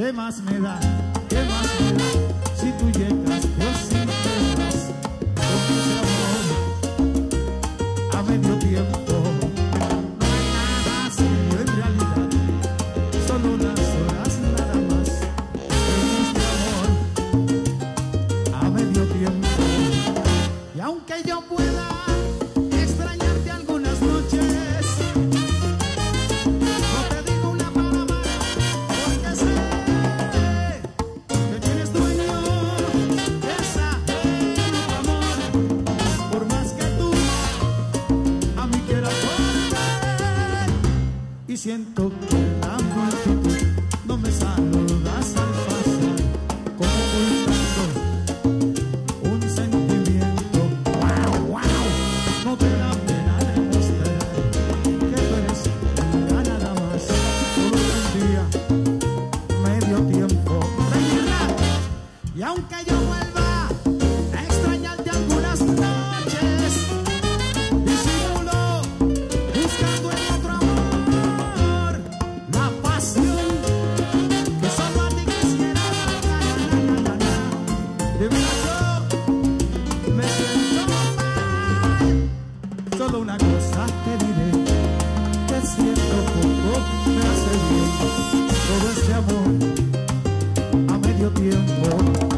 ¿Qué más me da? ¿Qué más me da? Si tú llegas, yo sí te da. siento poco me hace bien todo este amor a medio tiempo.